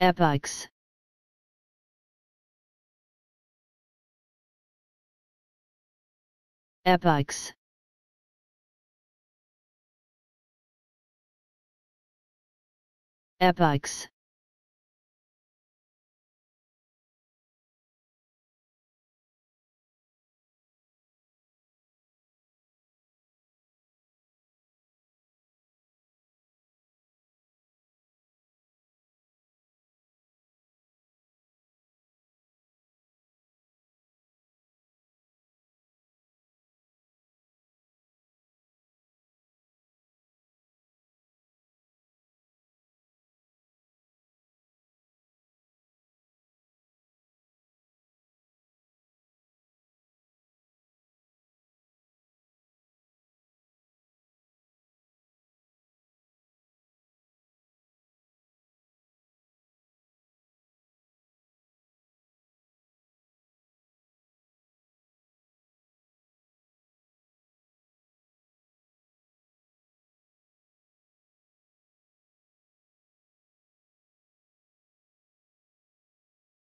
epochs epochs epochs